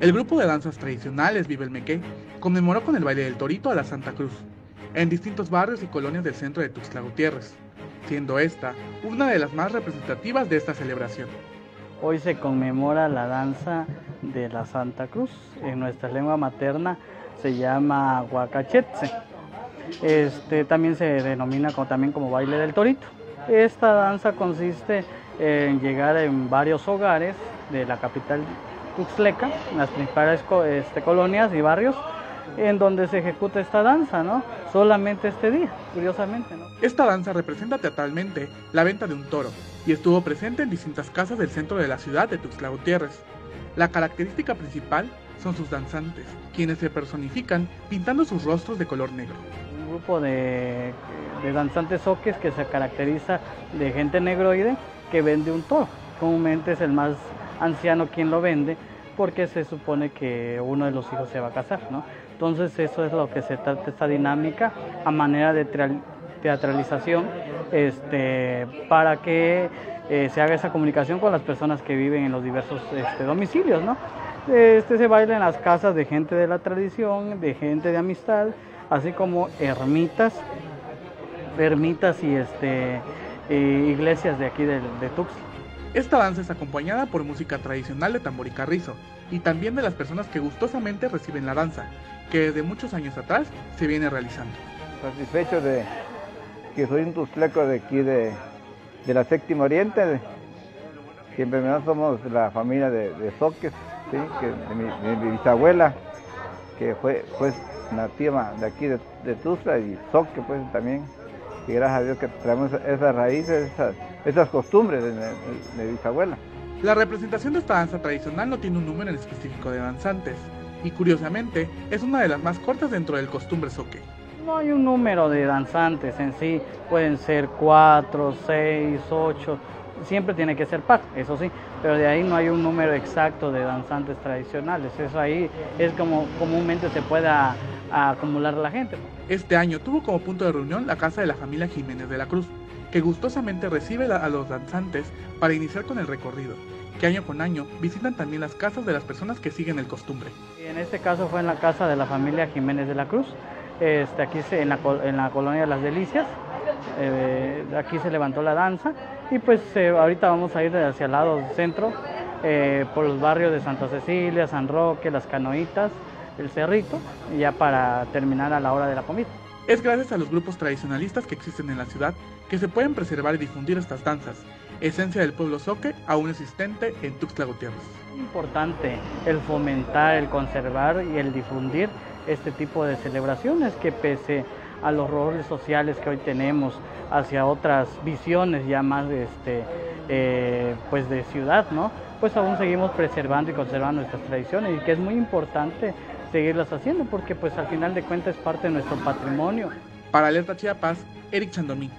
El grupo de danzas tradicionales Vive el Meque conmemoró con el baile del torito a la Santa Cruz, en distintos barrios y colonias del centro de Tuxtla Gutiérrez, siendo esta una de las más representativas de esta celebración. Hoy se conmemora la danza de la Santa Cruz. En nuestra lengua materna se llama Huacachetze. Este, también se denomina como, también como baile del torito. Esta danza consiste en llegar en varios hogares de la capital Tuxtleca, las principales este, colonias y barrios, en donde se ejecuta esta danza, ¿no? Solamente este día, curiosamente, ¿no? Esta danza representa teatralmente la venta de un toro y estuvo presente en distintas casas del centro de la ciudad de Tuxtla Gutiérrez. La característica principal son sus danzantes, quienes se personifican pintando sus rostros de color negro. Un grupo de, de danzantes soques que se caracteriza de gente negroide que vende un toro. Comúnmente es el más anciano quien lo vende porque se supone que uno de los hijos se va a casar, ¿no? Entonces eso es lo que se trata esta dinámica a manera de teatralización este, para que eh, se haga esa comunicación con las personas que viven en los diversos este, domicilios, ¿no? Este se baila en las casas de gente de la tradición, de gente de amistad, así como ermitas, ermitas y este, iglesias de aquí de, de. Esta danza es acompañada por música tradicional de tambor y carrizo, y también de las personas que gustosamente reciben la danza, que desde muchos años atrás se viene realizando. Satisfecho de que soy un tuxtleco de aquí de, la Séptima Oriente, que en verdad somos la familia de, Soques, ¿sí? que, de, mi, bisabuela, que fue, fue nativa de aquí de, de Tuzla y Soque pues también y gracias a Dios que traemos esas raíces, esas, costumbres de, mi bisabuela. La representación de esta danza tradicional no tiene un número en específico de danzantes, y curiosamente es una de las más cortas dentro del costumbre soque. No hay un número de danzantes en sí, pueden ser cuatro, seis, ocho, siempre tiene que ser par, eso sí, pero de ahí no hay un número exacto de danzantes tradicionales, eso ahí es como comúnmente se pueda acumular la gente. Este año tuvo como punto de reunión la casa de la familia Jiménez de la Cruz, que gustosamente recibe a los danzantes para iniciar con el recorrido, que año con año visitan también las casas de las personas que siguen el costumbre. En este caso fue en la casa de la familia Jiménez de la Cruz, este, aquí en, la, en la colonia de Las Delicias, eh, aquí se levantó la danza y pues eh, ahorita vamos a ir hacia el lado centro, eh, por los barrios de Santa Cecilia, San Roque, Las Canoitas, El Cerrito, ya para terminar a la hora de la comida. Es gracias a los grupos tradicionalistas que existen en la ciudad que se pueden preservar y difundir estas danzas, esencia del pueblo soque aún existente en Tuxtla Gutiérrez. Es importante el fomentar, el conservar y el difundir este tipo de celebraciones que pese a los roles sociales que hoy tenemos, hacia otras visiones ya más de, este, eh, pues de ciudad, ¿no? Pues aún seguimos preservando y conservando nuestras tradiciones y que es muy importante seguirlas haciendo porque pues al final de cuentas es parte de nuestro patrimonio. Para Alerta Chiapas, Eric Chandomí.